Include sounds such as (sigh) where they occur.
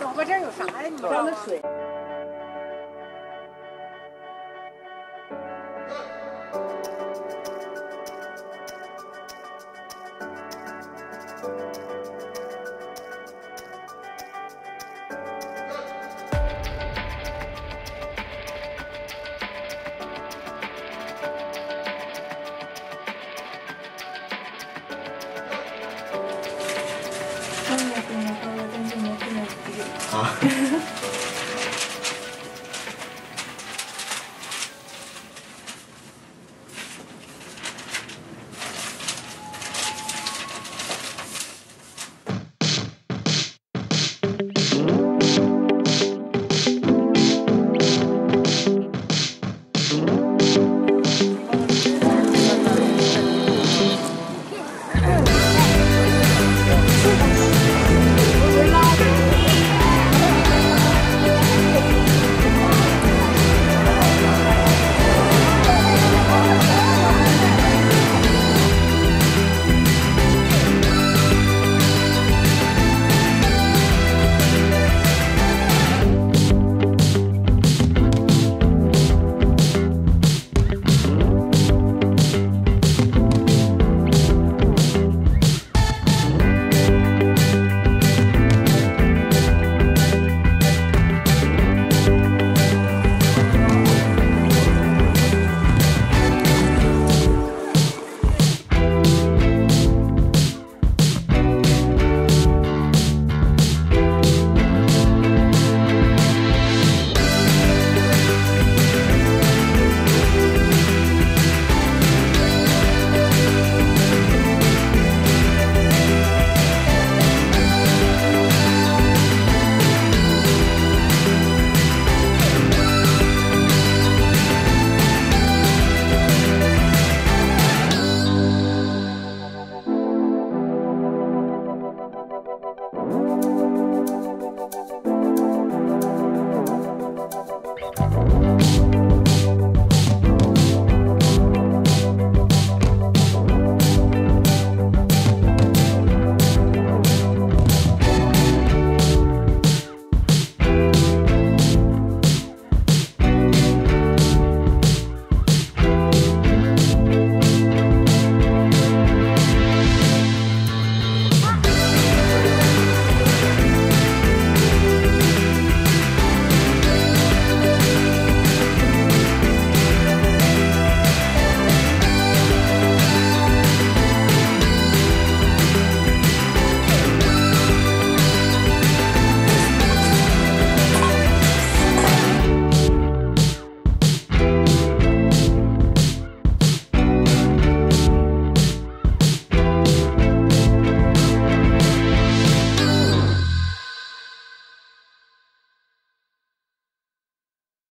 老婆。这有啥呀？你装的水。Yeah. (laughs)